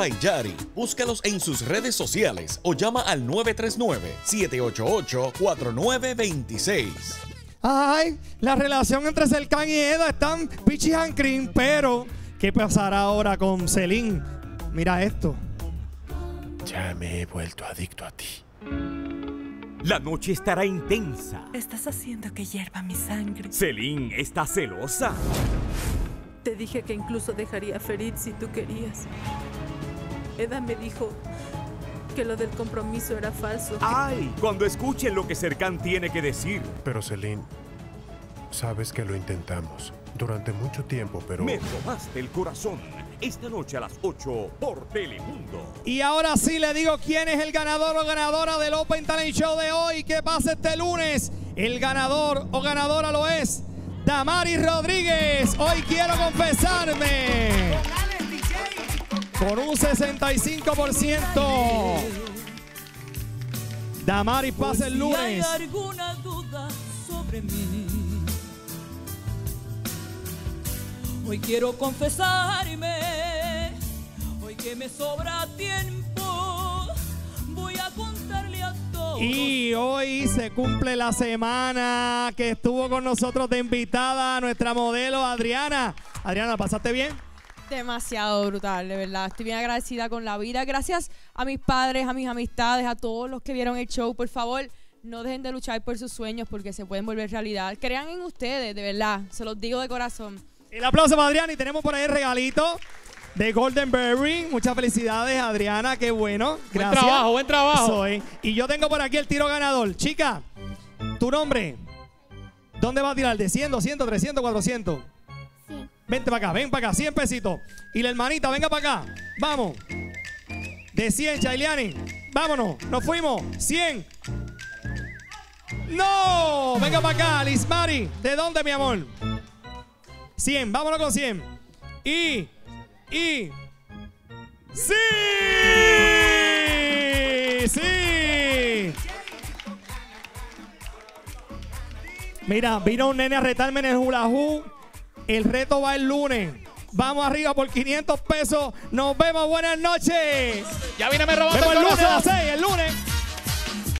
Payari. Búscalos en sus redes sociales o llama al 939-788-4926. Ay, la relación entre Cercán y Eda están pichis and cream, pero ¿qué pasará ahora con Celine? Mira esto. Ya me he vuelto adicto a ti. La noche estará intensa. Estás haciendo que hierva mi sangre. Celine está celosa. Te dije que incluso dejaría a Ferid si tú querías. Eda me dijo que lo del compromiso era falso. ¡Ay! Cuando escuchen lo que Cercán tiene que decir. Pero Celine, sabes que lo intentamos durante mucho tiempo, pero... Me robaste el corazón. Esta noche a las 8 por Telemundo. Y ahora sí le digo quién es el ganador o ganadora del Open Talent Show de hoy. ¿Qué pasa este lunes? El ganador o ganadora lo es Damari Rodríguez. Hoy quiero confesarme. Con un 65%. Damari pasa el Si hay lunes. alguna duda sobre mí, hoy quiero confesarme, hoy que me sobra tiempo, voy a contarle a todos. Y hoy se cumple la semana que estuvo con nosotros de invitada nuestra modelo Adriana. Adriana, ¿pasaste bien? Demasiado brutal, de verdad. Estoy bien agradecida con la vida. Gracias a mis padres, a mis amistades, a todos los que vieron el show. Por favor, no dejen de luchar por sus sueños porque se pueden volver realidad. Crean en ustedes, de verdad. Se los digo de corazón. El aplauso para Adriana y tenemos por ahí el regalito de Golden Berry. Muchas felicidades, Adriana. Qué bueno. Gracias. trabajo, buen trabajo. Soy. Y yo tengo por aquí el tiro ganador. Chica, tu nombre. ¿Dónde va a tirar? ¿De 100, 200, 300, 400? Vente para acá, ven para acá, 100 pesitos. Y la hermanita, venga para acá. Vamos. De 100, Chailiani. Vámonos, nos fuimos. 100. ¡No! Venga para acá, Lismari. ¿De dónde, mi amor? 100, vámonos con 100. Y, y. ¡Sí! ¡Sí! Mira, vino un nene a retarme en el hula hoop. El reto va el lunes. Vamos arriba por 500 pesos. Nos vemos. Buenas noches. Ya viene me robando el el lunes a las 6, el lunes.